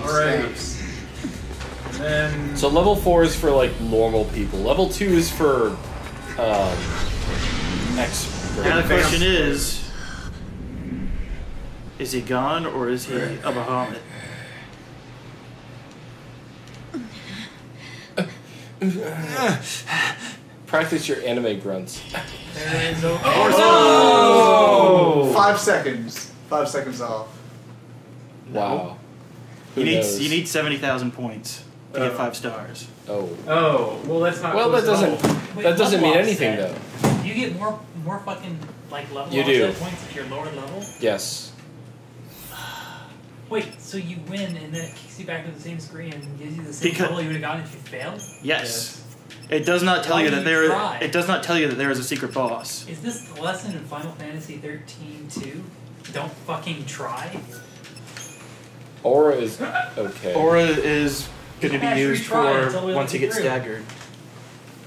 Alright. Then. So level four is for like normal people. Level two is for um, X. Now the question is, is he gone or is he a Bahamut? Practice your anime grunts. There is a. Oh! Five seconds. Five seconds off. Wow. Who You need knows? you need seventy thousand points to Oh. get five stars. Oh. Oh, well, that's not. Well, that doesn't. Wait, That doesn't mean anything offset. though. You get more more fucking like level You offset do. points if you're lower level. Yes. Wait, so you win and then it kicks you back to the same screen and gives you the same Because- level you would have gotten if you failed? Yes. It does not tell Why you do that you there. try? It does not tell you that there is a secret boss. Is this the lesson in Final Fantasy 13 too? Don't fucking try. Aura is okay. Aura is going to be used for once you look get staggered.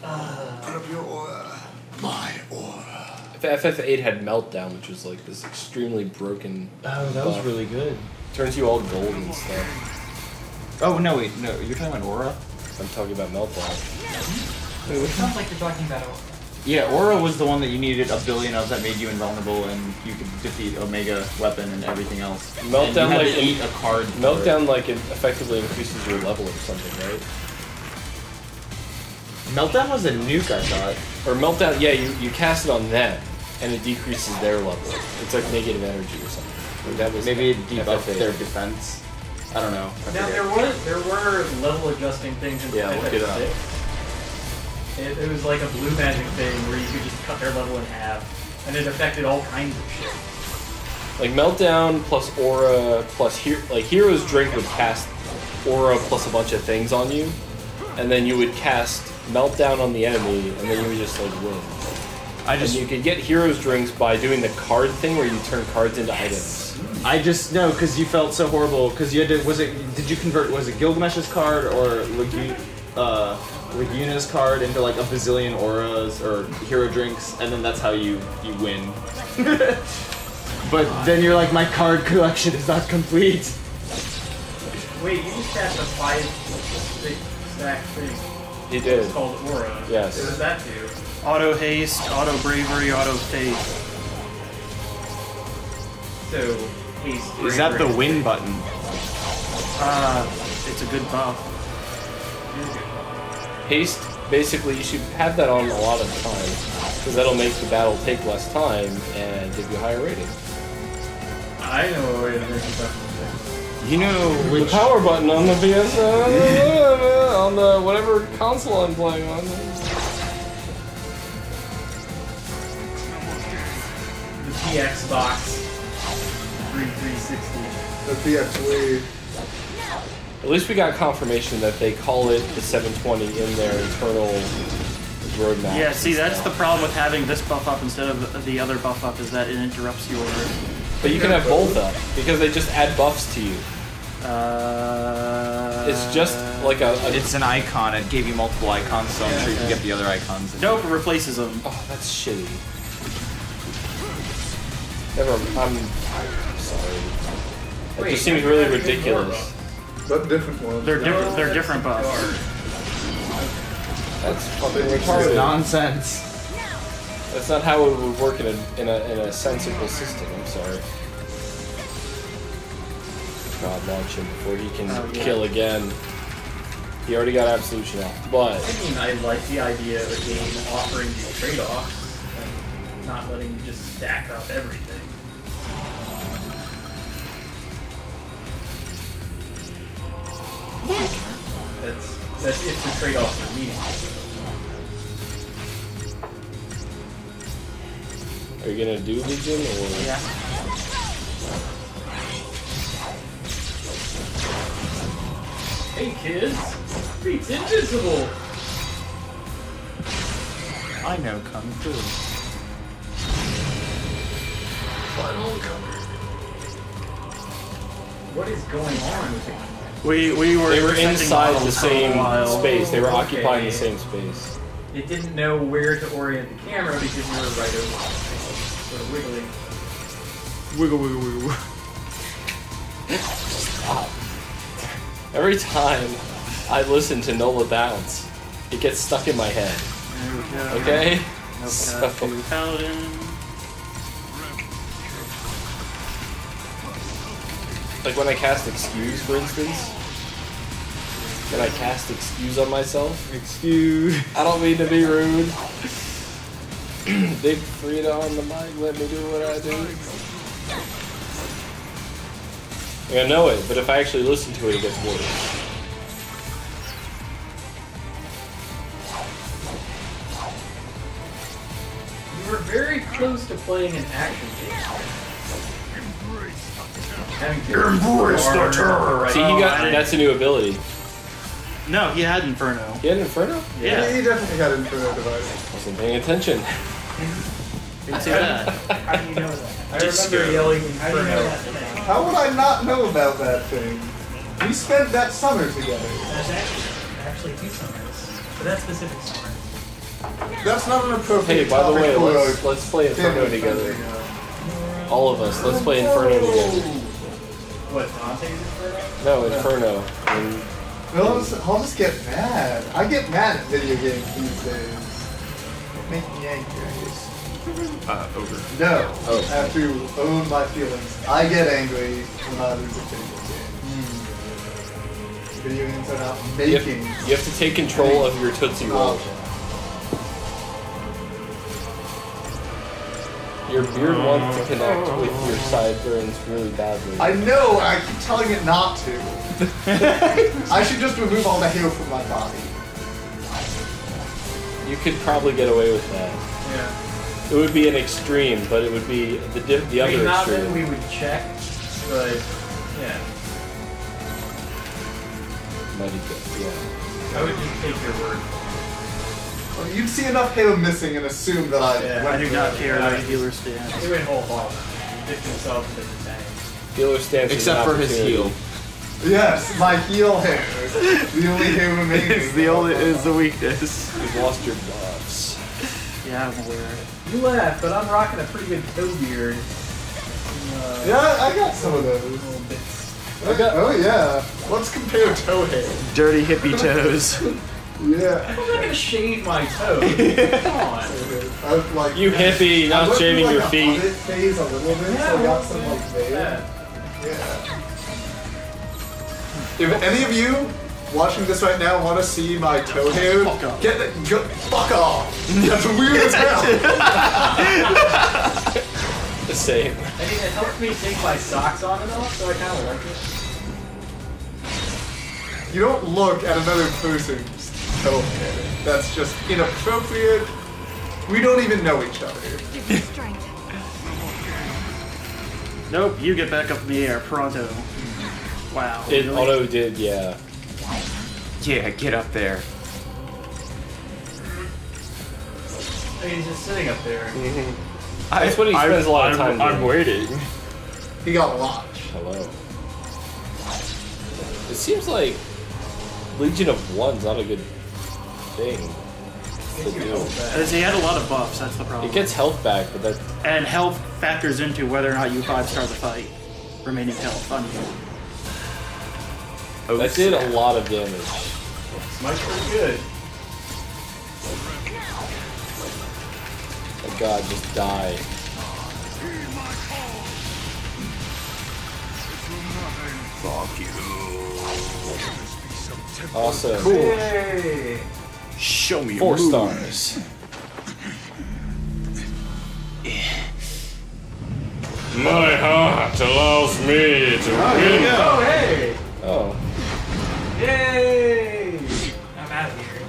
Uh, up your aura. My aura. If FF8 had meltdown, which was like this extremely broken, Oh, that was really good. turns you all gold and stuff. Oh no, wait, no, you're talking about Aura. I'm talking about meltdown. Wait, which sounds like you're talking about Aura. Yeah, Aura was the one that you needed a billion of that made you invulnerable and you could defeat Omega weapon and everything else. Meltdown, and you had like, to eat a card. for it. Meltdown like it effectively increases your level or something, right? Meltdown was a nuke, I thought. Or meltdown, yeah, you, you cast it on them, and it decreases their level. It's like negative energy or something. Like that was Maybe it debuffed FF8. their defense. I don't know. I Now forget. there was there were level adjusting things in Yeah, look it up. FF6. It, it was like a blue magic thing where you could just cut their level in half, and it affected all kinds of shit. Like meltdown plus aura plus here like hero's drink would cast aura plus a bunch of things on you, and then you would cast meltdown on the enemy, and then you would just like win. I just And just, you could get hero's drinks by doing the card thing where you turn cards into items. I just no, because you felt so horrible. Because you had to. Was it? Did you convert? Was it Gilgamesh's card or Lagu, uh, Laguna's card into like a bazillion auras or hero drinks, and then that's how you you win. but then you're like, my card collection is not complete. Wait, you just cast a five stick stack thing. He It's did. called Aura. Yes. What does that do? Auto haste, auto bravery, auto faith. So, haste. Is that the win button? Uh, it's a good buff. Haste, basically, you should have that on a lot of times, because that'll make the battle take less time and give you a higher rating. I know a way to make it better. You know The power button on the PS, uh, on the whatever console I'm playing on. The PX box. 3360. The PX Wii. At least we got confirmation that they call it the 720 in their internal roadmap. Yeah, see, that's the problem with having this buff up instead of the other buff up is that it interrupts your. But you can have both up because they just add buffs to you. Uh, It's just like a. a it's an icon. It gave you multiple icons, so I'm sure you can get the other icons. Nope, it replaces them. oh, that's shitty. Never. I'm, I'm sorry. It Wait, just seems really have to ridiculous. But different ones. They're different. They're different the buffs. That's fucking It's It's retarded. nonsense. That's not how it would work in a in a in a sensible system. I'm sorry. God, launch him before he can Oh, yeah. kill again. He already got absolution off, but I mean, I like the idea of a game offering you trade-offs and not letting you just stack up everything. That's that's if the trade-offs are meaningful. are you gonna do Legion or? Yeah. Hey kids, beats invisible. I know kung fu. Final cover. What is going on with it? We we were They were inside the models for a same space. They were Okay. occupying the same space. It didn't know where to orient the camera because we were right over it. Sort of wiggling. Wiggle, wiggle, wiggle. Stop. Every time I listen to Nola Bounce, it gets stuck in my head. There we go. Okay? Nope, So- Paladin. Like when I cast Excuse, for instance. When I cast Excuse on myself. Excuse. I don't mean to be rude. Big Freedia on the mic, let me do what I do. Like, I know it, but if I actually listen to it, it gets worse. You were very close to playing an action game. Having to Embrace the armor, terror. right? See, he Oh, got didn't- that's a new ability. No, he had Inferno. He had Inferno? Yeah. He definitely got Inferno Divided. Wasn't paying attention. Didn't see that. How do you know that? I remember yelling How do you know Inferno. that? How would I not know about that thing? We spent that summer together. There's actually, actually two summers. For that specific summer. That's not an appropriate Hey, by the way, let's let's play Inferno family together. friendly, All of us. Let's play Inferno together. What, Dante's Inferno? No, Inferno. And No, I'll just, I'll just get mad. I get mad at video games these days. Make me angry. Uh, over. No, Oh. I have to own my feelings. I get angry when I lose a video game. Video games are not you have, you have to take control of your Tootsie Roll. Your beard oh. wants to connect with your sideburns really badly. I know, I keep telling it not to. I should just remove all the hair from my body. You could probably get away with that. Yeah. It would be an extreme, but it would be the di- the I other not that extreme. we would check, but yeah. Mighty good. Yeah. I would just take your word. Well, you'd see enough hair missing and assume that I. Yeah, went I do not care about healer stance. He went whole hog. He dipped himself into the tank. Dealer stance Except for his opportunity. heel. Yes, my heel hair. the only hair remaining. It's the only is the weakness. You've lost your buffs. Yeah, I'm aware. You laugh, but I'm rocking a pretty good toe beard. Uh, Yeah, I got some of those. Little bits. Oh yeah. Let's compare toe hair. Dirty hippie toes. Yeah. I'm not gonna shave my toes. Come on. I've like. You hippie, I not through, shaving like, your a feet. phase a little bit, so I got some like vein. Yeah. Yeah. If any of you watching this right now want to see my toe hair, Fuck off. get the, go, fuck off. That's weird as hell. The same. I mean, it helps me take my socks on and off, so I kind of like it. You don't look at another person's toe hair. That's just inappropriate. We don't even know each other. Nope, you get back up in the air, pronto. Wow. It really? auto did, yeah. Yeah, get up there. I mean, he's just sitting up there. That's what he spends a lot of time I'm, I'm waiting. He got watched. Hello. It seems like Legion of One's not a good thing to do. Because he had a lot of buffs, that's the problem. It gets health back, but that and health factors into whether or not you five star the fight. Remaining health on you. Oh, that did a lot of damage. Mike's pretty good. Oh god, just die. Fuck you. Awesome. Hey! Show me your Four move. stars. My heart allows me to oh, win. Oh, hey! Oh, Yay! I'm out of here.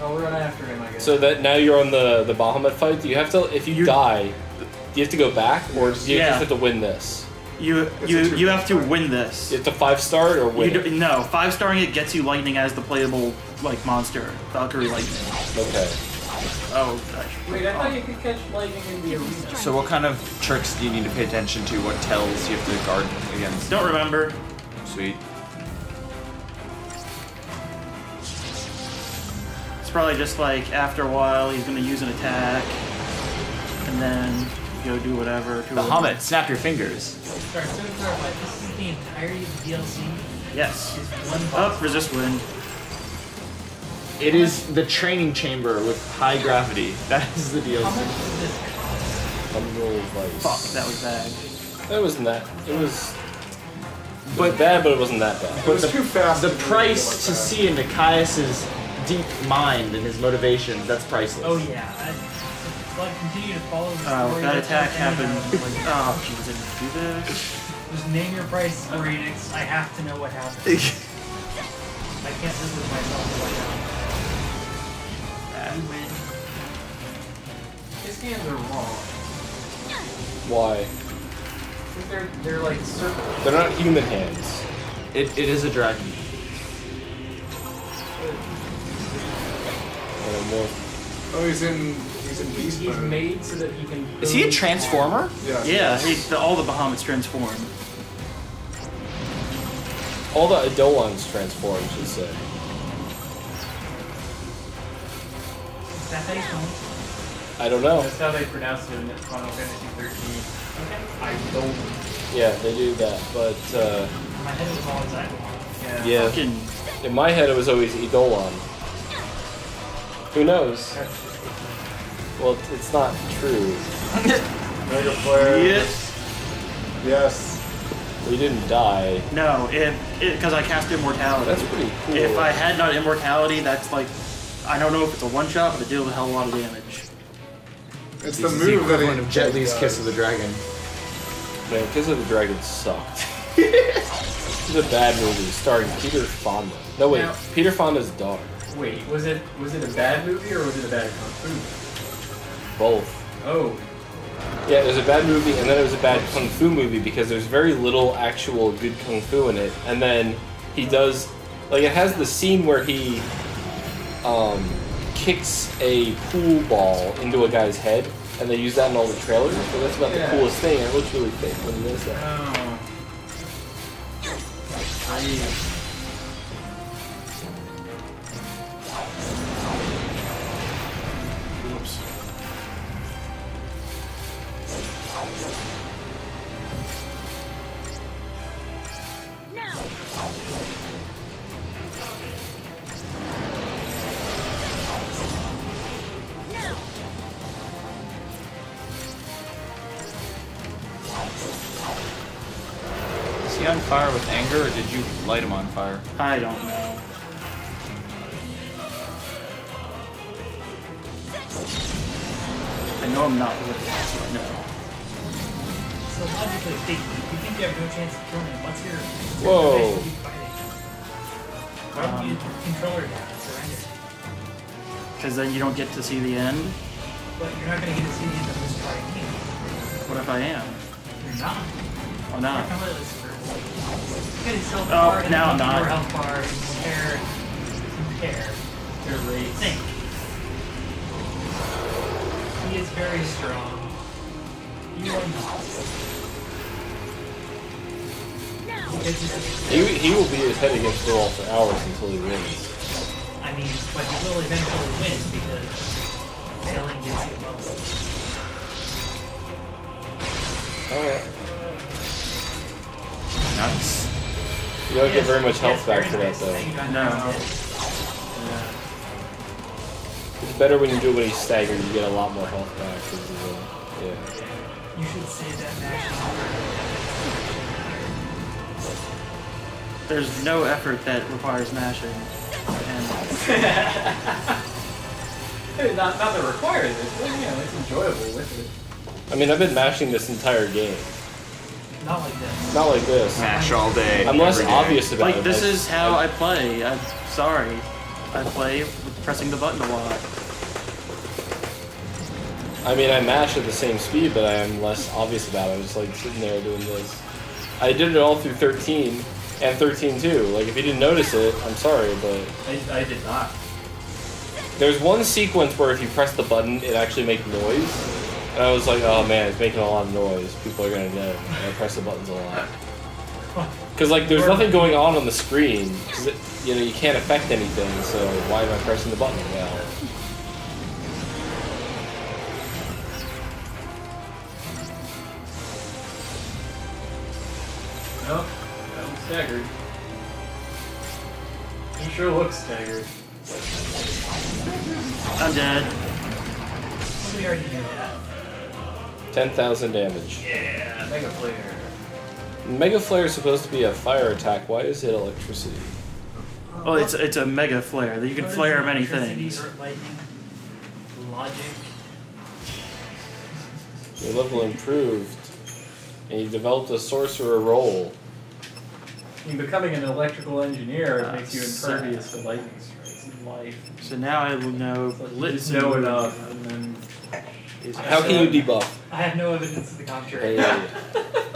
Oh, I'll run after him, I guess. so that now you're on the the Bahamut fight. Do you have to if you, You- die? Do you have to go back, or do you Yeah. just have to win this? You It's you you have to fight. win this. You have to five star it or You win. do, no, five starring it gets you lightning as the playable like monster, Valkyrie lightning. Okay. Oh, gosh. Wait, I thought you could catch lightning in the arena. So what kind of tricks do you need to pay attention to? What tells you have to guard against? Don't remember. Sweet. It's probably just like after a while he's gonna use an attack, and then go do whatever. To The a- Hummet, snap your fingers. Sorry, so clarify, this is the entirety of the DLC. Yes. Is one Up, box. Oh, resist wind. It is the training chamber with high gravity. That is the How much DLC. does this cost? Unroll Vice. Fuck, that was bad. That wasn't that. It was. But But bad, but it wasn't that bad. It But was the, too fast. the to price like to see into Caius's deep mind and his motivations, that's priceless. Oh yeah. I, so I continue to follow the Oh, story. that attack happened. Like, oh, she I didn't do this. Just name your price, Square Enix. I have to know what happened. I can't live with myself right now. You win. His hands are wrong. Why? They're they're like circles. They're not human hands. It, it is a dragon. Oh, he's in. He's in He's made so that he can. Is he a transformer? Yeah. Yeah, he, the, all the Bahamut's transform. All the Eidolons transform, should say. Is that how you? I don't know. That's how they pronounce it in Final Fantasy 13. I don't. Yeah, they do that, but uh, In my head it was always Eidolon. Yeah. yeah. Fucking, In my head, it was always Eidolon. Who knows? Well, it's not true. Mega Flare. yes. Yes. We didn't die. No, if because I cast immortality. That's pretty cool. If I had not immortality, that's like, I don't know if it's a one shot, but it deals a hell of a lot of damage. It's This the is move the that equivalent he of Jet Li's. Kiss of the Dragon. Man, Kiss of the Dragon sucked. this is a bad movie starring Peter Fonda. No, wait, Now- Peter Fonda's daughter. Wait, was it was it a bad movie or was it a bad kung fu? Both. Oh, Yeah, there's a bad movie, and then it was a bad kung fu movie because there's very little actual good kung fu in it. And then he does, like, it has the scene where he um, kicks a pool ball into a guy's head, and they use that in all the trailers. So that's about Yeah. the coolest thing. It looks really fake when he does that. oh. I, fire with anger, or did you light him on fire? I don't know. I know I'm not with it, so I know. So logically speaking, you think you have no chance of killing him, what's your, Whoa. motivation to keep fighting? Why don't you Um, controller down and surrender? Because then you don't get to see the end. But you're not gonna get to see the end of this fight anyway. What if I am? You're not. Why You're not? Gonna let this first. Look at his health Oh, now I'm not. health bar and compare compare their race. think. He is very strong. You are not. Because He, he will beat his head against the wall for hours until he wins. I mean, but he will eventually win because failing gives you level. Alright. Nice. You don't get very much health back very for that, nice. though. Thank you, John. No. Yes. It's better when you do it when he's staggered, you get a lot more health back. 'cause of the- yeah. You should save that match. There's no effort that requires mashing. And not not that requires it, but you know, it's enjoyable with it. I mean, I've been mashing this entire game. Not like this. Not like this. Mash all day. I'm less every day. obvious about like it. Like this is how I- I play. I'm sorry. I play with pressing the button a lot. I mean, I mash at the same speed, but I am less obvious about it. I'm just like sitting there doing this. I did it all through 13 and 13 too. Like, if you didn't notice it, I'm sorry, but I, I did not. there's one sequence where if you press the button, it actually makes noise. I was like, oh man, it's making a lot of noise. People are gonna know. I press the buttons a lot. Because like, there's nothing going on on the screen. Cause you know, you can't affect anything. So why am I pressing the button now? I'm staggered. He sure looks staggered. I'm dead. We already knew that. 10,000 damage. Yeah, Mega Flare. Mega Flare is supposed to be a fire attack. Why is it electricity? Oh, it's it's a mega flare. You can What is flare many electricity things. or lightning? Logic. Your level improved, and you developed a sorcerer role. I mean, becoming an electrical engineer Ah, makes you impervious to lightning strikes in life. So now I will know It's like you lit know enough, and then How can you debuff? I have no evidence to the contrary. Hey,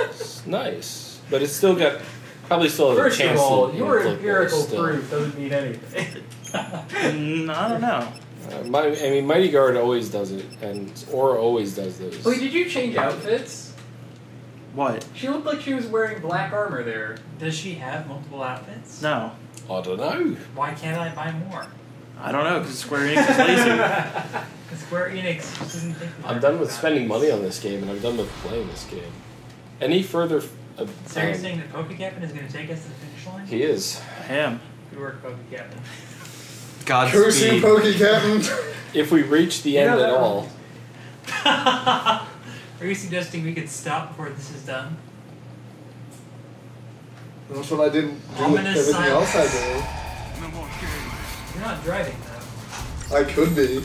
it's nice, but it's still got probably still has First a chance First of all, to your empirical wounds still. proof doesn't mean anything. Mm, I don't know. Uh, my, I mean, Mighty Guard always does it, and Aura always does those. Wait, did you change outfits? What? She looked like she was wearing black armor there. Does she have multiple outfits? No. I don't know. Why can't I buy more? I don't know because Square Enix is lazy. Because Square Enix just doesn't think I'm done with spending money on this game, and I'm done with playing this game. Any further? Uh, So you're um, saying that Pokecaptain is going to take us to the finish line? he is. I am. Good work, Pokecaptain. Curse you, Godspeed. Pokey Captain. If we reach the You end at all, Are you suggesting we could stop before this is done? That's what I didn't do with Ominous everything else I silence. did. You're not driving, though. I could be.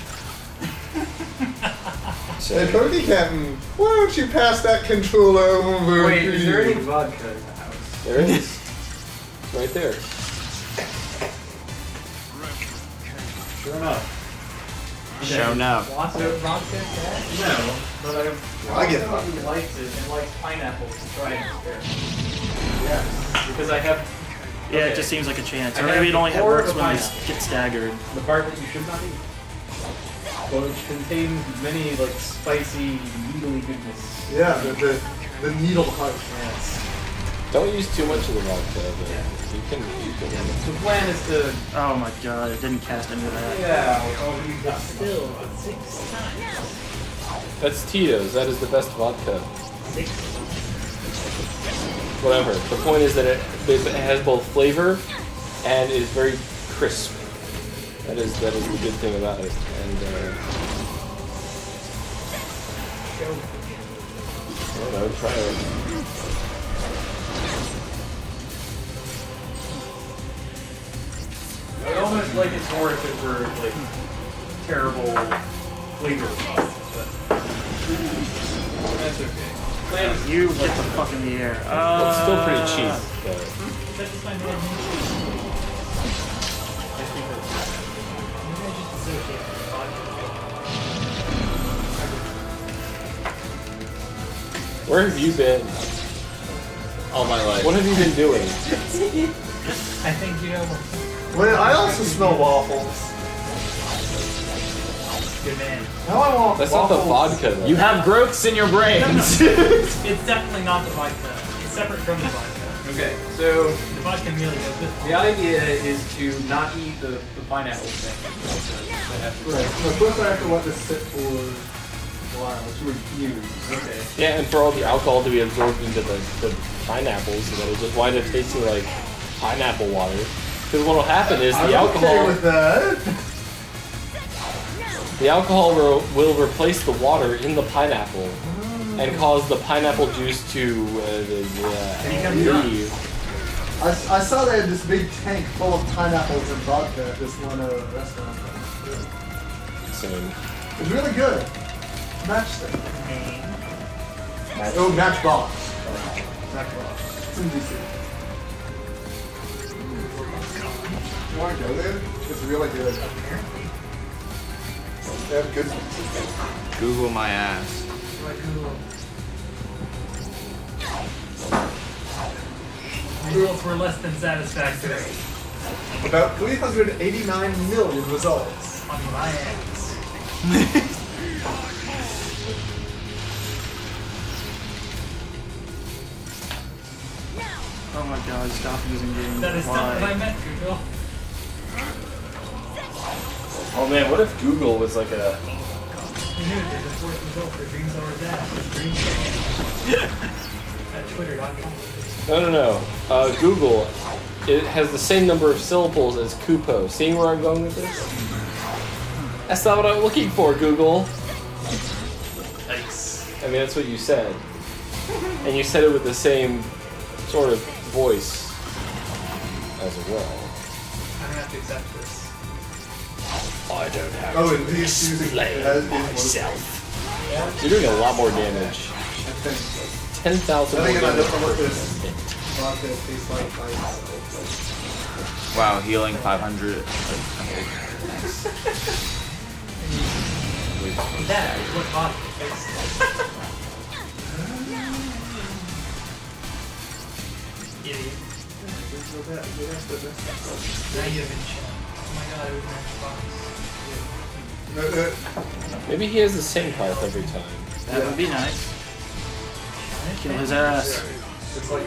so Hey, Pokey Captain, why don't you pass that controller over Wait, to is there any vodka in the house? there it is, right there. Sure enough. Shown up. Lots of vodka? No, but I I get someone who likes it and likes pineapples to try and spare. Yes, because I have Yeah, Okay. it just seems like a chance. Or maybe it only works when they get staggered. the part that you should not eat. Which contains many like spicy, needly goodness. Yeah, the, the, the needle heart. Yes. Don't use too much of the vodka. But you can. You can. The plan is to Oh my god, it didn't cast into that. yeah. Oh, you got Still, six times. That's Tito's. That is the best vodka. Six. Whatever. The point is that it, it has both flavor and is very crisp. That is that is the good thing about it. And uh, I don't know, try it. Almost like it more if it were like terrible flavor but that's okay. Plan is You get the fuck in the air. Uh, Well, it's still pretty cheap. But That's just my man. I think that's Maybe I just associate with vodka. where have you been? All my life. What have you been doing? I think you know. Well, I also smell waffles. Good man. Now I want That's not the vodka though. You have growths in your brains. It's definitely not the vodka. It's separate from the vodka. Okay, so The vodka merely goes with the idea is to not eat the, the pineapple thing. That has to- Right. So first I have to let this sit for a while to infuse. Okay. Yeah, and for all the alcohol to be absorbed into the, the pineapples, and then it just wind up tasting like pineapple water. Because what will happen is the I'm alcohol okay with that. the alcohol ro- will replace the water in the pineapple and cause the pineapple juice to uh, leave. I, I saw they had this big tank full of pineapples and vodka at this one uh, restaurant. Same. It's really good. Matchstick. name. Oh, Matchbox. Matchbox. It's in DC. You want to go there? It's really good. Apparently. They have good. Google my ass. Like Google. Results were less than satisfactory About 389 million results. on my ass. Oh my god, stop using game. That is not what I meant, Google. Oh man, what if Google was like a You knew there's a fourth result for dreams over that. Dreams At twitter.com. No, no, no. Uh, Google. It has the same number of syllables as Kupo. Seeing where I'm going with this? That's not what I'm looking for, Google. Nice. I mean, that's what you said. And you said it with the same sort of voice as well. I don't have to accept this. I don't have Oh, and he's using as is You're doing a lot more damage. 10,000 more think I damage. don't know what per hit. vodka tastes like by itself. Wow, healing 500. That is what vodka. Idiot. Now you have been. Oh my god, it was an Xbox. Uh, uh, Maybe he has the same health every time. That would be nice. Kill his ass. It's like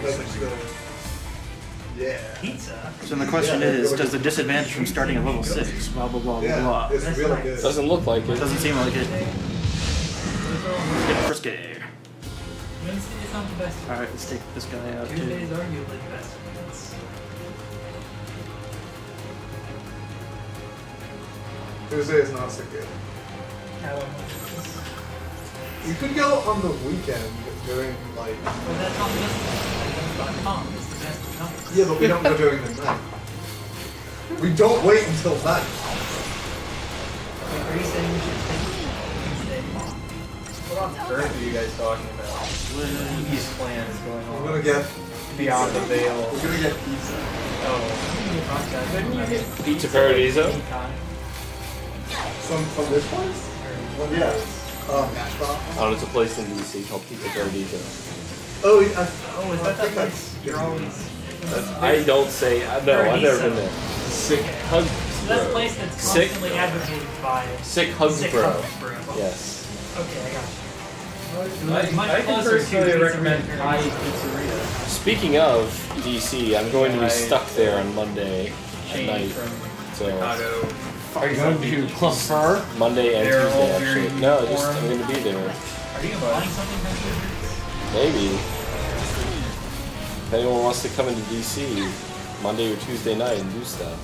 yeah. Pizza? So the question is, does the disadvantage from starting at level 6? Blah, blah, blah, blah, Yeah, blah. it's That's really nice. good. Doesn't look like it. Doesn't seem like it. Get frisky. Wednesday is not the best. Alright, let's take this guy out Tuesday too. is arguably the best. Tuesday is not so good. I'm looking at. You could go on the weekend during like But that's not the best. Like, .com is the best of yeah, but we don't go during the night. We don't wait until night. Like, are you saying we should take off? What on earth are you guys talking about? What are these plans going on? We're on? gonna get Beyond the veil. we're gonna get pizza. Oh. Couldn't you get Pizza Paradiso? Anytime? Some from this place? Or- Yeah. Um, Oh, it's a place in DC called Pizza Paradiso. Oh, yeah, I, Oh, is I that that think place? that's You're always. I don't say. I no, I've never been there. Sick hug. So that's a place that's Sick- constantly advocated by Sick hugs, Sick bro. Hugs, bro. Yes. Okay, I got you. I, Much I can closer to personally recommend Paradiso. Thai Pizzeria. Speaking of DC, I'm going to be stuck there on Monday at night. from So Chicago. Are you going to Club Fur? Monday and They're Tuesday, very actually. No, just. I'm going to be there. Are you buying something from Twitter? Maybe. If anyone wants to come into DC Monday or Tuesday night and do stuff.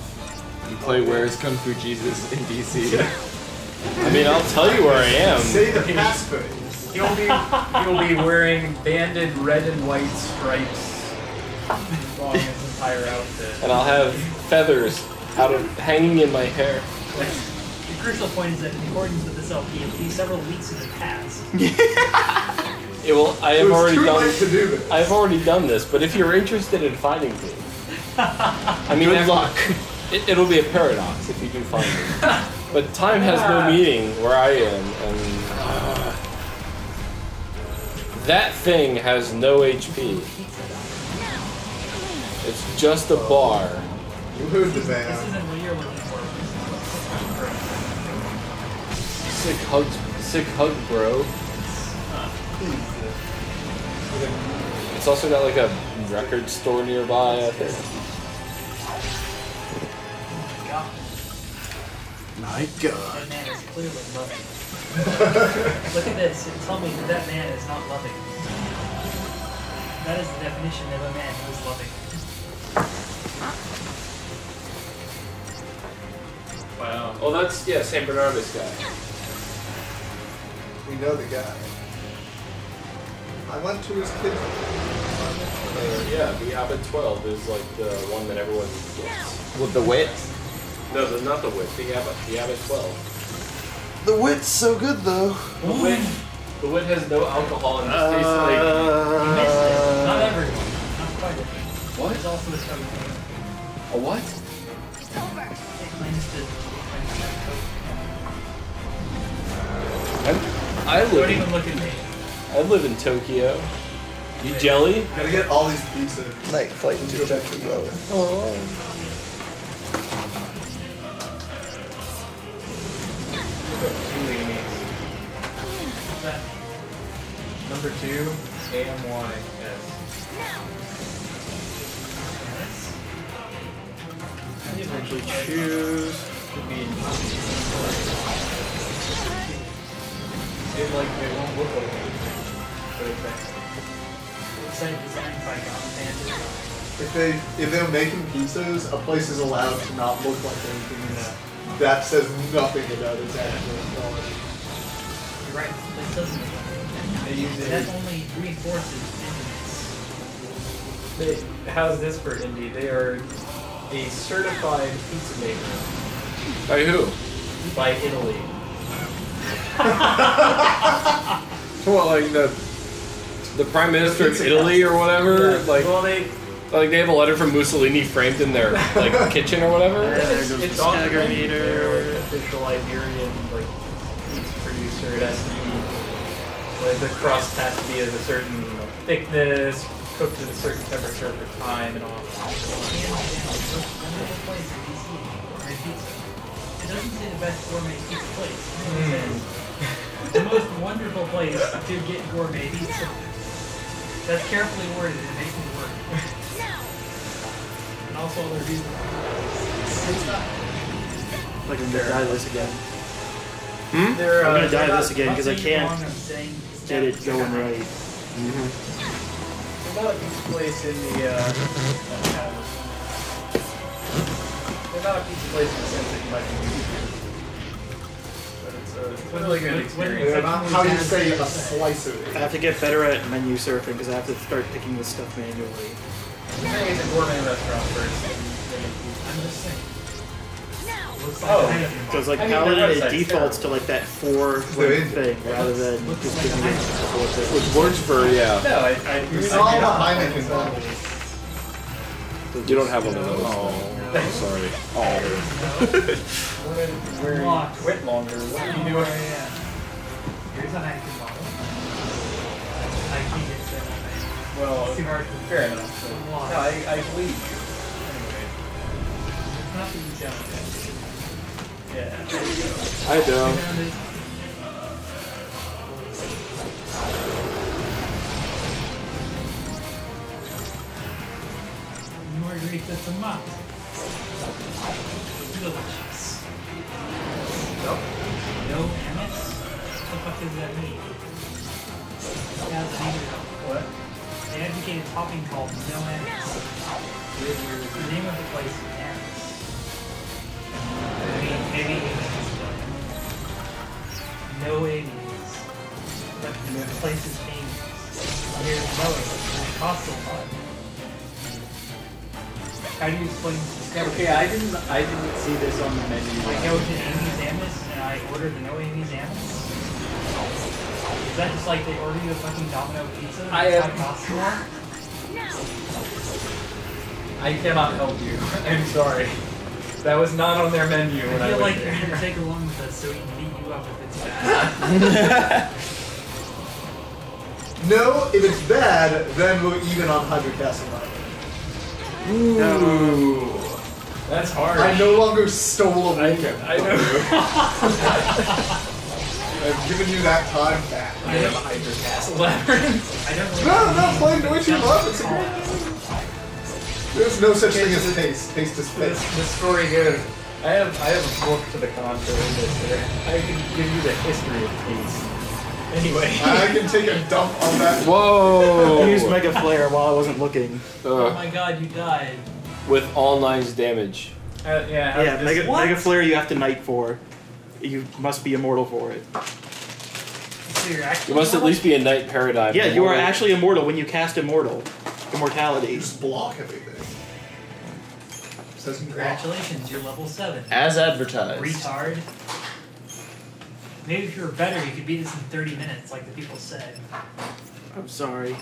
You play Where's Kung Fu Jesus in DC. I mean, I'll tell you where I am. say the passphrase. He'll be he'll be wearing banded red and white stripes along his entire outfit. And I'll have feathers out of hanging in my hair. The crucial point is that in accordance with this LP, it'll be several weeks in the past. It will. I It have was already too done. late to do this. I've already done this, but if you're interested in finding me, I mean, Good after- luck. It, it'll be a paradox if you can find me. But time has no meaning where I am, and uh, that thing has no HP. It's just a bar. You heard the This band. Sick hug, sick hug, bro. It's also got like a record store nearby. I think. My God. that man is clearly loving. Look at this and tell me that that man is not loving. That is the definition of a man who is loving. Wow. Oh, that's yeah, San Bernardo's guy. We know the guy. I went to his kid's Uh, yeah, the Abbott 12 is like the one that everyone gets. With the wit. No, the, not the Wit, the Abbott, the Abbott 12. The wit's so good though. The Wit, the Wit has no alcohol and just tastes like. You missed it. Not everyone. Not quite everyone. What? There's also a Coke. A what? It claims I Don't live even in, look at me. I live in Tokyo. You jelly? Gotta get all these pizzas. Night flight to Tokyo. Oh. What's that? Number two, AMYS. Yes. Eventually choose. Could be it like it won't look like it, but it's actually website designed by John Fantasy. If they if they're making pizzas, a place is allowed to not look like anything. else. That says nothing about its actual quality. You're right. This doesn't. They use And it. that only reinforces indie. They, how's this for indie? They are a certified pizza maker By who? by Italy. What, like the the prime minister of Italy or whatever? Yeah, Like, well, they like they have a letter from Mussolini framed in their like kitchen or whatever. it's, goes it's the on the menu. meter. Official Iberian like pizza producer. It has to be like the crust has to be of a certain thickness, cooked at a certain temperature for time, and all. Hands down, the number one place in DC gourmet pizza. It doesn't say the best gourmet pizza place. Hmm. It the most wonderful place to get gourmet pizza. That's carefully worded and it makes me work. and also other reasons. Like I'm gonna die this again. They're, I'm uh, gonna die not- this again because I can't wrong, I'm saying get it going right. They're not a pizza place in the. Uh, they're not a pizza place in the sense that you might be good What- what- experience. They're not how you say a slice of I have to get better at menu surfing because I have to start picking this stuff manually. I think it's a gourmet restaurant first. I'm just saying. Looks oh. like Oh. kind of Because like I mean, Paladin, it website's defaults to like that four They're word in- thing rather than just like giving a it Heineken. four things. Which works for yeah. No, I. I You I saw do the not- Heineken bottle. You don't have one of those. Oh, I'm sorry. Oh. Where Locked. quit longer. What are you doing? yeah. Here's a Heineken bottle. I can't get that. Well, It's hard fair enough. So, no, I, I believe you. Anyway, It's not sound bad. yeah. I do. Found it. Margarita tomato. Delicious. No emmets? What the fuck does that mean? Yeah. What? They advocate a topping called no emmets. The name of the place is emmets. I mean, maybe no Amy's. But the place is Amy's. Here's no Amy's, it costs. How do you explain this? Okay, I didn't. I didn't see this on the menu. I go to Amy's Amos and I order the no Amy's Amos? Is that just like they order you a fucking Domino pizza? and I it's have- like? I cannot help you. I'm sorry. That was not on their menu when I I feel went like you're gonna take along with us so we can beat you up if it's bad. No, if it's bad, then we're even on Hydro Castle Night. Ooh, that's hard. I no longer stole a weekend. I know. I've given you that time back. I have a Hydro Castle labyrinth. I don't No, no, play Deutsche Love. It's a great There's no such thing as taste. Taste is face. the story goes. I have I have a book to the contrary of this. There. I can give you the history of taste. Anyway. I can take a dump on that. Whoa! I used Mega Flare while I wasn't looking. Oh my god, you died. with all nines damage. Uh, yeah. Yeah, Mega, What? Mega Flare you have to knight for. You must be immortal for it. So you're actually You must at least be a knight paradigm. Yeah, you are Immortal. actually immortal when you cast Immortal. Immortality. You Just block everything. Says Congratulations, you're level 7. As advertised. Retard. Maybe if you were better, you could beat this in 30 minutes, like the people said. I'm sorry.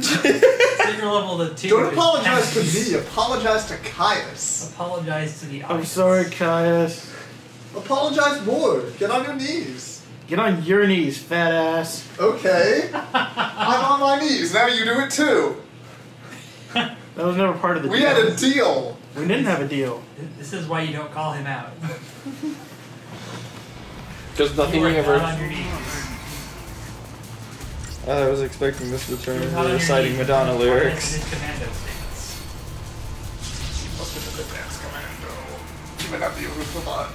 So you're level the 2. Don't is apologize to nice. me. Apologize to Caius. Apologize to the audience. I'm sorry, Caius. Apologize more. Get on your knees. Get on your knees, fat ass. Okay. I'm on my knees. Now you do it too. That was never part of the We deal. had a deal. We didn't have a deal. This is why you don't call him out. Because nothing you you ever. not on your knees. I was expecting this to turn into not on your reciting. Madonna lyrics. in commando stance. Let's get the dance commando. You may not be able to provide.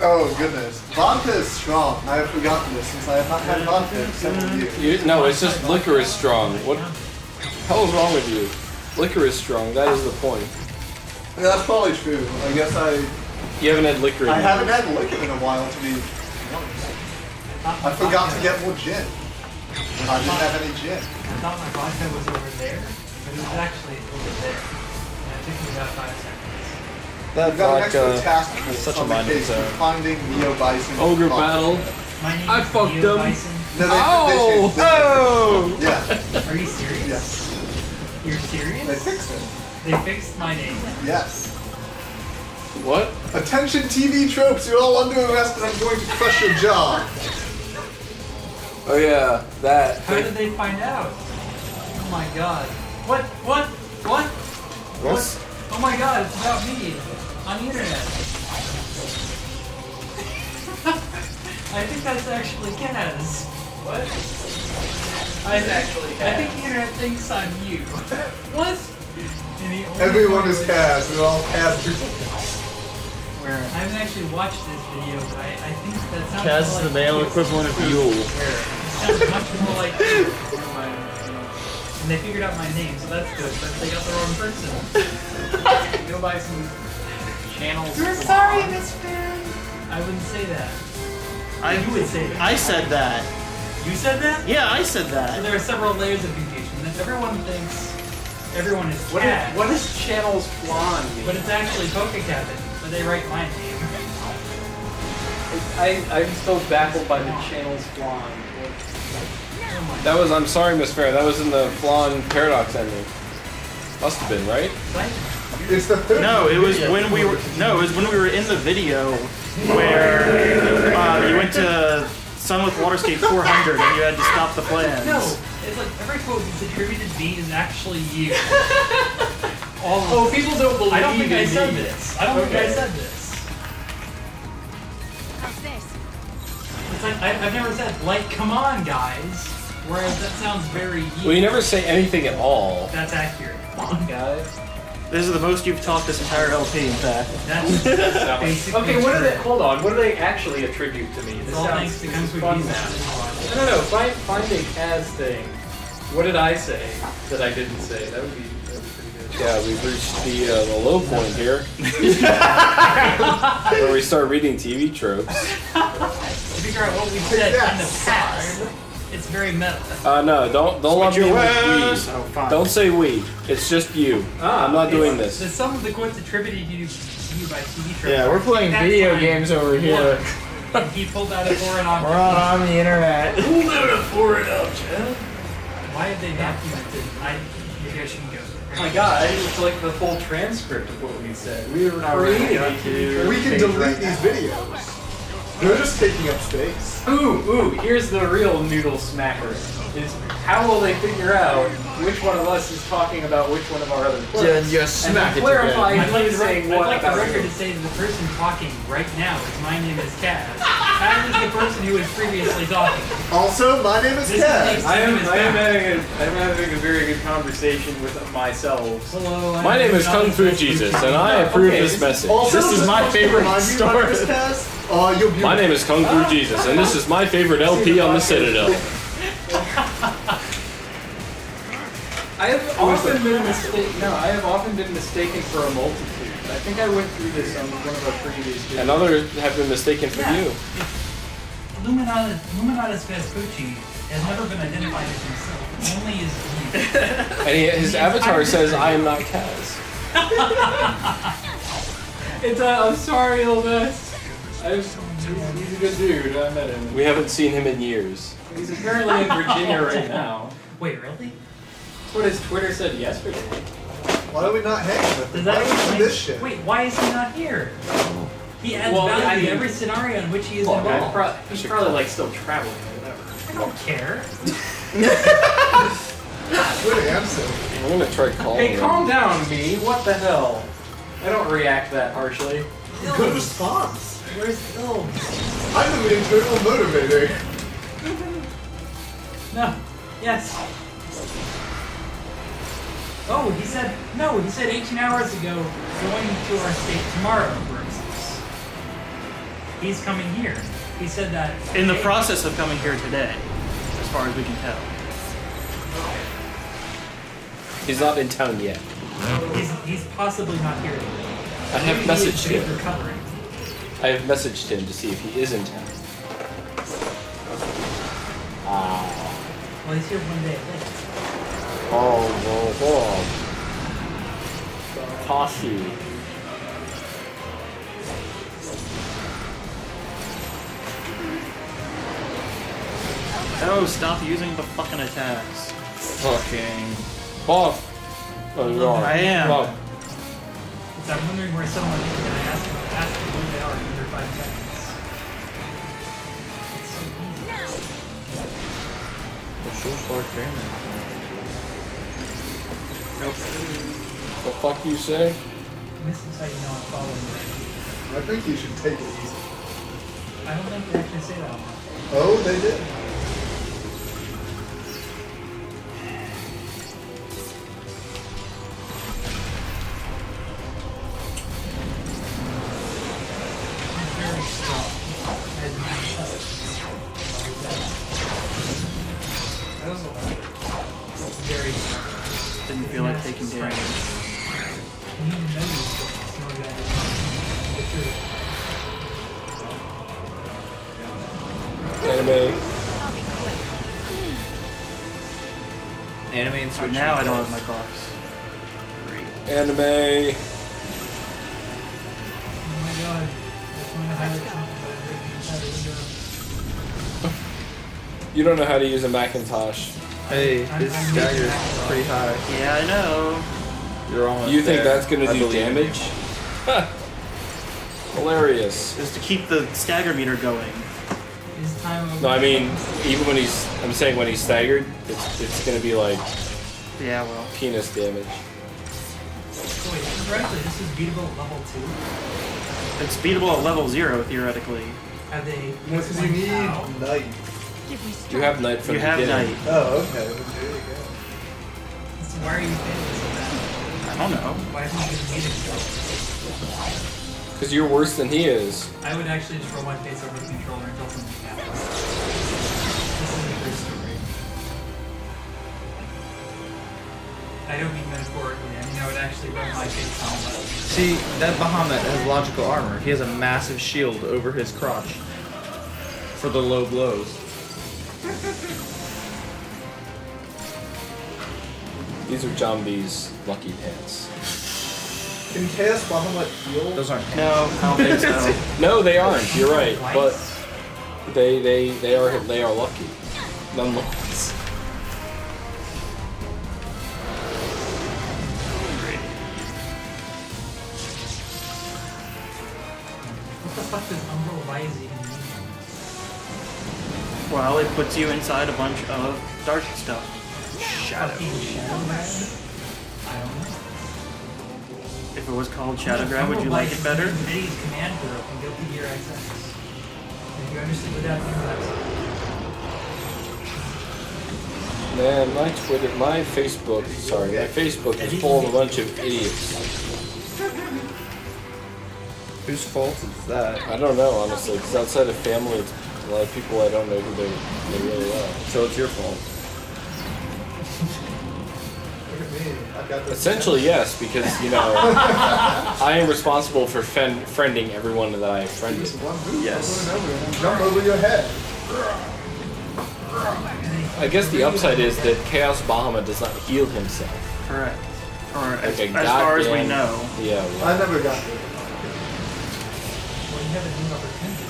Oh goodness, vodka is strong. I have forgotten this since I have not had vodka in several years. You, no, it's just liquor is strong. What hell is wrong with you? Liquor is strong. That is the point. Yeah, that's probably true. I guess I You haven't had liquor. in I haven't had liquor in a while to be honest. I forgot to get more gin. I didn't have any gin. I thought my vodka was over there, but it was actually over there. And it took me about five seconds. That We've got an extra task force such a on the case zone. finding Neo Bison. Ogre battle. My name I fucked Neo them. No, they, Oh! they, Oh! they, yeah, Are you serious? yes. You're serious? They fixed it. They fixed my name. Yes. What? Attention TV tropes, you're all under arrest and I'm going to crush your jaw. Oh yeah, that. How did they find out? Oh my god. What? What? What? What's- Oh my god, it's about me on the internet. I think that's actually Kaz. What? I It's actually I think Kaz. the internet thinks I'm you. what? And the only Everyone is was- Kaz, we're all Kaz people. Where I haven't actually watched this video, but I, I think that sounds Kaz more is the male you. equivalent of Yule. Sounds much more like you. And they figured out my name, so that's good, but they got the wrong person. Go buy some channels. You're sorry, Miss Fan. I wouldn't say that. I, You would say that. I said that. You said that? Yeah, I said And that. there are several layers of confusion. That everyone thinks everyone is What, Kaz, is, what does channels flan mean? but it's actually Pokecabin, but they write my name. I, I'm still baffled by the channels flan. That was. I'm sorry, Miss Fair. That was in the Flan Paradox ending. Must have been right. god. It's the third No, it was video. when we were. No, it was when we were in the video where uh, you went to Sunleth Waterscape 400 and you had to stop the plans. No, it's like every quote that's attributed to me is actually you. All of Oh, people don't believe I don't think I said me. this. I don't think I said this. how's It's like I, I've never said like, come on, guys. Whereas that sounds very you. Well, you never say anything at all. That's accurate. Come on, guys. This is the most you've talked this entire LP, in fact. That's basically Okay, what do true. they? Hold on. What do they actually attribute to me? This It's all sounds thanks to fun now. No, no, no. Find find a Kaz thing. What did I say that I didn't say? That would be Yeah, we've reached the uh, the low point here, where we start reading TV tropes. To figure out what we said in the past, it's very meta. Uh, no, don't don't lump me in with we. Oh, fine. Don't say we. It's just you. Ah, I'm not doing It's- this. Some of the quotes attributed to you, to you by TV tropes. Yeah, we're playing That's video fine. games over here. Look, and he pulled out a foreign object. We're on, on the internet. Why have they documented? I maybe I shouldn't go. My god, I like the full transcript of what we said. We are not really? creating a TV trope We can delete right these now. videos. They're just taking up space. Ooh, ooh, here's the real noodle smacker. Is how will they figure out which one of us is talking about which one of our other players? Yeah, just and smack to it clarify together. I'd like, who the, is saying I'd what like the record who. to say that the person talking right now is my name is Kaz. Kaz is the person who was previously talking. Also, my name is This Kaz. is I am, I am having a, I'm having a very good conversation with myself. Hello. I'm My name is Kung Fu the- Jesus, and I approve Okay, this this- message. Also, This is my favorite remind you, my name is story. Uh, My name is Kung Fu Jesus, and this is my favorite LP on the Citadel. I have often been mistaken. No, I have often been mistaken for a multitude. I think I went through this on one of our previous videos. And others have been mistaken for Yeah. you. Luminata, Luminatus Vespucci has never been identified as himself. Only as you. And he, his avatar says, I am not Kaz. It's uh, I'm sorry, Elvis. I was, he's, he's a good dude. I met him. We haven't seen him in years. He's apparently in Virginia right now. Wait, really? That's what his Twitter said yesterday. Why are we not hanging with him? Why do we do this shit? Wait, why is he not here? He adds Well, value I to mean- every scenario in which he is Look, involved. I pro- he's probably like still traveling or whatever. I don't care. Good answer. I'm gonna try calling Hey, him. calm down, me. What the hell? I don't react that harshly. Good response. Where's Phil? I'm the internal motivator. No. Yes. Oh, he said no. He said 18 hours ago, going to our state tomorrow, for instance. He's coming here. He said that In the process of coming here today, as far as we can tell. He's not in town yet. He's, he's possibly not here today. I have Maybe messaged him. recovering. I have messaged him to see if he is in town. Ah. Well, he's here one day at least. Oh, oh, oh. Toshi. Oh, stop using the fucking attacks. Fucking. Buff. Oh, no. I am. Buff. So I'm wondering where someone is, and I asked him, asked him where they are in under five seconds. It's so easy. The fuck you say? This is how you know I'm following you. I think you should take it easy. I don't think they actually say that. Oh, they did. How to use a Macintosh. Hey, I'm- his stagger's pretty high. Yeah, I know. You're almost You think there. that's gonna I do believe in you. damage? Ha. Hilarious. Is to keep the stagger meter going. Is time? No, I mean, even when he's, I'm saying when he's staggered, it's, it's gonna be like Yeah, well. penis damage. So wait, theoretically, this is beatable at level 2? It's beatable at level zero, theoretically. Have they... No, because you need How? Night. You have night from You the have beginning. night. Oh, okay. Then there you go. So why are you failing so bad? I don't know. Why haven't you been meeting so? Because you're worse than he is. I would actually just roll my face over the controller until something happens. This is a true story. I don't mean metaphorically, I mean I would actually roll my face on the See, that Bahamut has logical armor. He has a massive shield over his crotch for the low blows. These are Jambi's lucky pants. Can Chaos Bahamut heal? Those aren't. No, I don't think so. No, they aren't. You're right, but they they they are they are lucky, nonetheless. What the fuck does Umbral Rise even mean? Well, it puts you inside a bunch of dark stuff. Fucking Shadow I don't know. If it was called Shadow Grab, would you like it better? Committee's command group and Guilty Gear XX. If you understood what that means, Man, my Twitter, my Facebook, sorry, my Facebook is full of a bunch of idiots. Whose fault is that? I don't know, honestly, because outside of family, it's a lot of people I don't know who they, they really are. So it's your fault. Look at me. I've got this. Essentially, yes, because, you know, I am responsible for fen- friending everyone that I have friended. Just one move. Yes. Over and over and jump over your head. I guess the upside is that Chaos Bahamut does not heal himself. Correct. Or as, Like a as far as we know. Yeah, well, I never got there. Well, you have a new opportunity.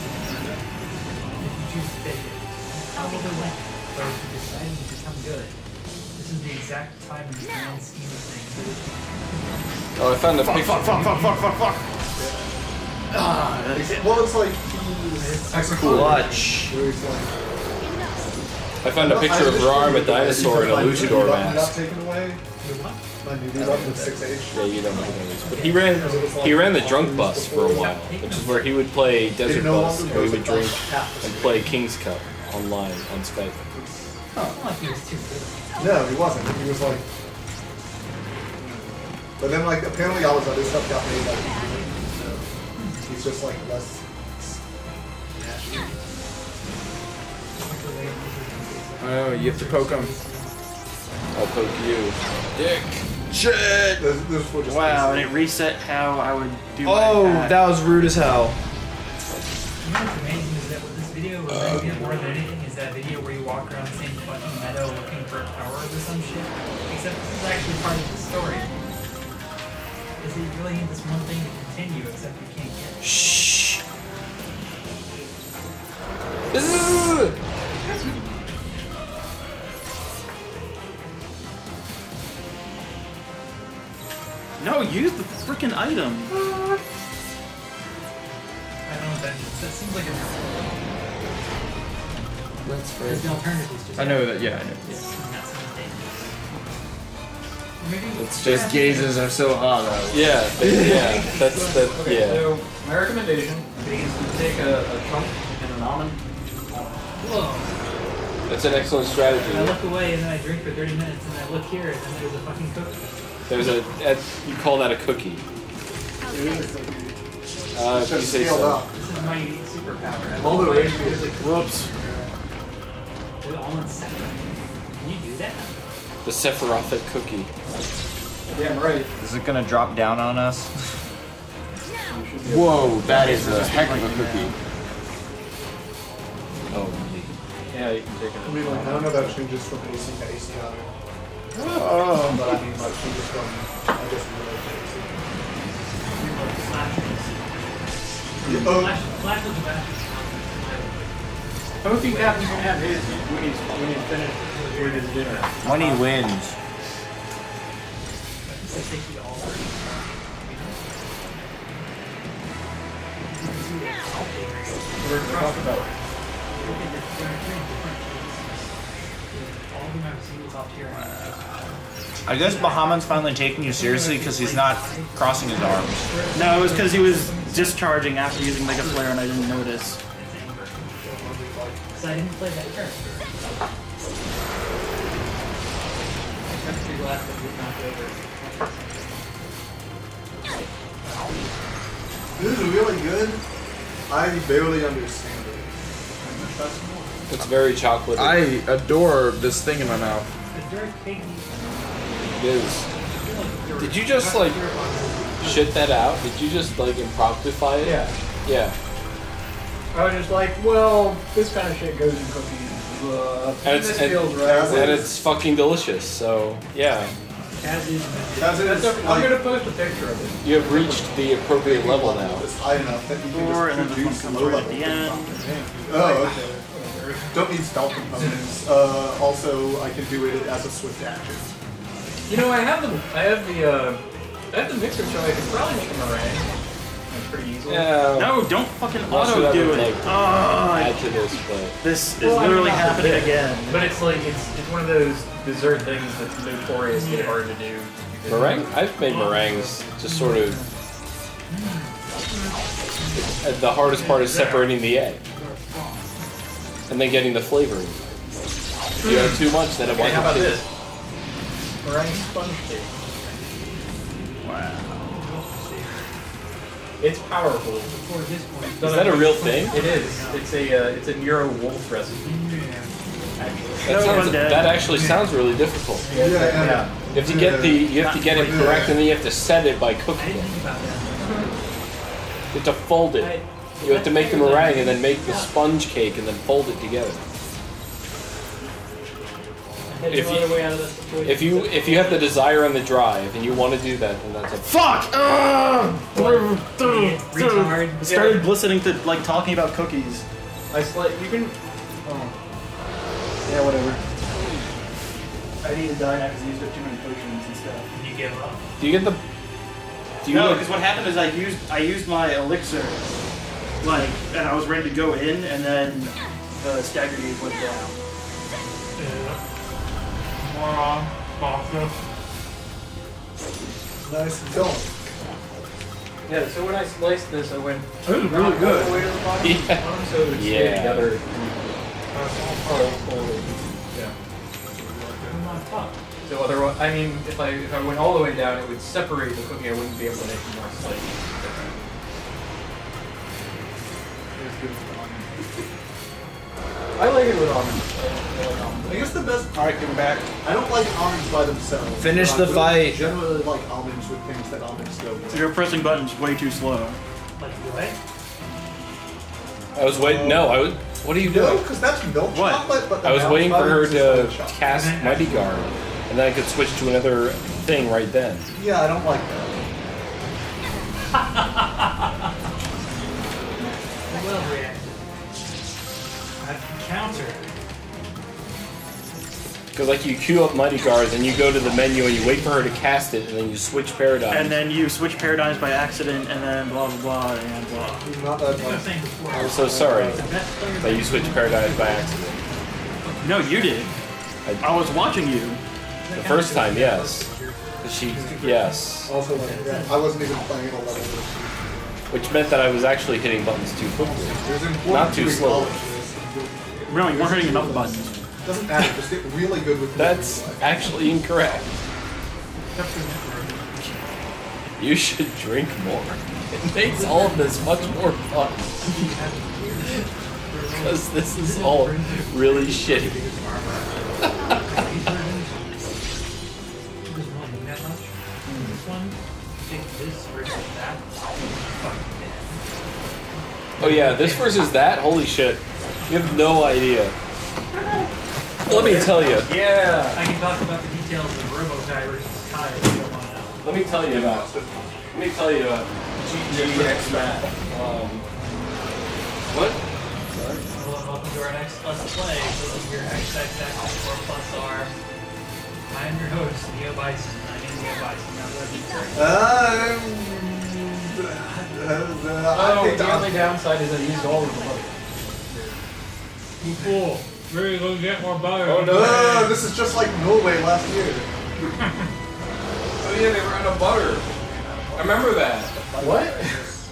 Probably win. But if you decide to become good, this is the exact time in the grand scheme of things. oh, I found a Fuck, picture. fuck, fuck, fuck, fuck, fuck, fuck. Ah, that's. Well, it's like he's Clutch. Like, I found a picture of Rar, a dinosaur, and a luchador Not mask. taken away. Your what? My newbie weapon is six H. Yeah, you don't know who. But he ran, he ran the drunk bus for a while, which is where he would play Desert Bus, and we would drink and play King's Cup online on Skype. Oh, it's not like he was too good. No, he wasn't. He was like. But then, like, apparently all his other stuff got made like. So he's just like less. Oh, you have to poke him. I'll poke you. Dick. Shit. This, this just Wow, and it reset how I would do my Oh, that was rude as hell. You know what's amazing is that with this video reminded me of more than anything walk around the same fucking meadow looking for powers or some shit. Except this is actually part of the story. Is that you really need this one thing to continue, except you can't get it. Shh. No, use the freaking item. I don't know what that. That seems like a That's Because the alternative is just I know that. Yeah, I know. Yes, and that's something. Maybe It's just gazes are so hot. though. Yeah, they- yeah, that's that. Okay, Yeah. so my recommendation is to take a, a chunk and an almond. Whoa. That's an excellent And I look away and then I drink for 30 minutes and I look here and then there's a fucking cookie. There's a that, you call that a cookie. It is. Uh, if you say scaled so. up. This is my unique superpower. I All the way away to and there's a cookie. Whoops. They're all in separate. Can you do that? The Sephiroth cookie. Damn right. Is it gonna drop down on us? Whoa, that is a heck of a cookie. Oh, Yeah, you can take it. I it. mean, like, I don't know if that changes from AC to ACI. Oh. But I mean, like, changes from, I guess, relay to AC. Flash. Yeah, oh, Flash, Flash was the best. Pokey Captain's gonna have his when he's, when he's finished with his dinner. When he wins. It's like take the all. We're gonna talk about it. Look at the different different cases. All of them have single top tier. I guess Bahamut's finally taking you seriously because he's not crossing his arms. No, it was because he was discharging after using Mega Flare and I didn't notice. So I didn't play that turn. I took last but did not over. this is really good. I barely understand it. It's very chocolatey. I adore this thing in my mouth. The dirt piggy. It is. Did you just like shit that out? Did you just like impromptify it? Yeah. Yeah. I was just like, well, this kind of shit goes in cookies. Uh, And it's- and- feels right. And it's fucking delicious. So yeah, Kaz is As it That's is, a, I'm gonna post a picture of it. you have reached the appropriate level now. It's high enough that you can Four, just and then this one produce comes low right at level the end. Oh, okay. Don't need stealth components. Uh, also, I can do it as a swift action. You know, I have the, I have the, uh, I have the mixer, so I could probably make a meringue. Like, pretty easily. Yeah. No, don't fucking auto do it. like, Oh, Add to this, but this is Well, I mean, literally happening for this, again. But it's like, it's, it's one of those dessert things that's notoriously hard to do. meringue. I've made meringues. Just sort of. uh, The hardest part is separating the egg, and then getting the flavoring. If you have too much, then it Okay, won't how about taste- this? Meringue sponge cake. It's powerful. before this point. Is that a real thing? It is. It's a, uh, it's a Nero Wolfe recipe. That, sounds, that actually sounds really difficult. Yeah, Yeah. You have to get the you have to get it correct, and then you have to set it by cooking it. think about that. You have to fold it. You have to make the meringue and then make the sponge cake and then fold it together. I had If you- way out of this situation. If you if you have the desire and the drive and you want to do that, then that's a Fuck! Ugh! Idiot, retard. I started listening to like talking about cookies. I slight. You can. Oh. Yeah, whatever. I need to die now because I used up too many potions and stuff. You give up. Do you get the? Do you No, because what happened is I used I used my elixir, like, and I was ready to go in, and then the stagger gauge went down. Nice and going. Yeah. So when I sliced this, I went. This is really all the good. way to the bottom. Yeah. So it would stay Yeah. together. Yeah. I'm on top. So otherwise, I mean, if I if I went all the way down, it would separate the cookie. I wouldn't be able to make more slices. I like it with almonds. I like almonds. I guess the best. Alright, come back. I don't like almonds by themselves. Finish but the I will fight. Generally like almonds with things that almonds go with. You're pressing buttons way too slow. Like what? I was waiting. No, I was. What are you No, doing? because that's milk What? chocolate. But the I was waiting for her to milk chocolate. cast Mighty Guard, and then I could switch to another thing right then. Yeah, I don't like that. Because like you queue up Mighty Guards, and you go to the menu and you wait for her to cast it, and then you switch paradigms. And then you switch paradigms by accident, and then blah blah blah and blah. Not that What I'm much. saying before. I'm so sorry The best player that you switched paradigms by accident. No, you did. I- I was watching you. The first time, yes. She, yes. Also, like, I wasn't even playing at a level. Which meant that I was actually hitting buttons too quickly. she- It was important Not too to slow. Really, you weren't hitting enough buttons. Doesn't matter. Just get really good with. That's actually incorrect. You should drink more. It makes all of this much more fun. Because this is all really shitty. Oh yeah, this versus that? Holy shit. You have no idea. Let me tell you. Yeah. I can talk about the details of Robo-Ky versus Ky if you don't want to know. Let me tell you about. Let me tell you about GGX Matt. Um, what? Hello and welcome to our next Let's Play. This is your XXX4 Plus R. I am your host, Neo Bison. I mean Neo Bison. Now let me. Um, uh, I Oh, think the only downside is I used all of the butter. You. We're gonna get more butter. Oh, no. This is just like Norway last year. Oh yeah, they were out of butter. I remember that. What?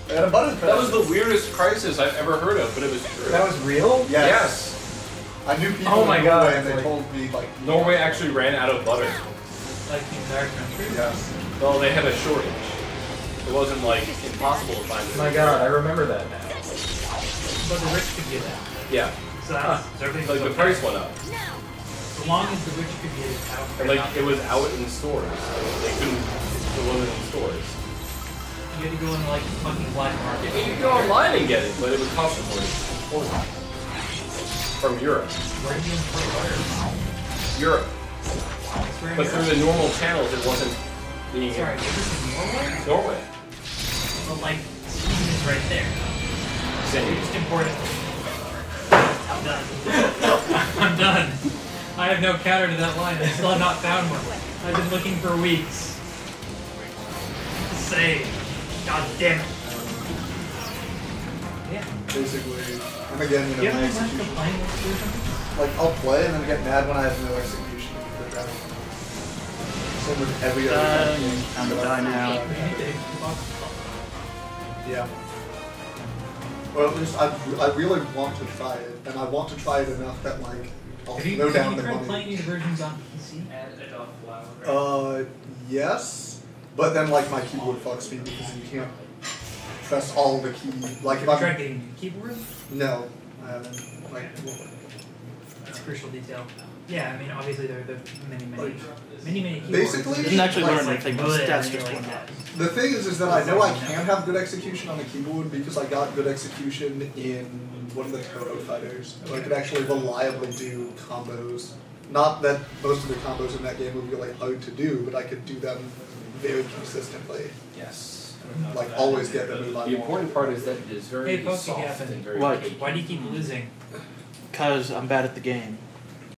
They had a butter That was the weirdest crisis I've ever heard of, but it was true. That was real? Yes. I knew people Oh my in God, Norway and they like- told me like Norway actually ran out of butter. Like the entire country. yes. Well, they had a shortage. It wasn't like impossible to find it. Oh my god, I remember that now. But the rich could get that. Yeah. So that's ah. so everything's Like the okay. price went up, As long as the witch could get it out. and like it was out in stores. They couldn't. It wasn't in stores. You had to go into like the fucking black market. You could go online and get it, but it would cost you more to import it. from Europe. Where do you import butter? Europe, but through the normal channels, it wasn't being Sorry, this is Norway? Norway. But like, Sweden is right there. You Same. just import it. I'm done. I'm done. I have no counter to that line. I still have not found one. I've been looking for weeks. Save. God damn it. Yeah. Basically. I'm again, you know, you my execution. complaining or something? Like I'll play and then get mad when I have no execution. for that. Same with every other Uh, game. I'm that done I've now. You tried. need to Xbox. Yeah. Or at least I, I really want to try it, and I want to try it enough that like I'll Have you, throw have down you the tried money. playing any of the versions on PC? Uh, yes, but then like my keyboard fucks me because you can't press all the key. Like if Have you tried getting a keyboard? no, I haven't. Like That's a crucial detail. Yeah, I mean, obviously there are many, many, Like, many, many keyboards. basically- It's Didn't actually learn like anything, but good, that's just like one that. the thing is, is that I know I can have good execution on the keyboard because I got good execution in one of the Koro fighters. And I could actually reliably do combos. Not that most of the combos in that game would be like hard to do, but I could do them very consistently. Yes. Like always get the move I The important part is that it is very Hey, Pokey soft and very What? Why do you keep losing? Cause I'm bad at the game.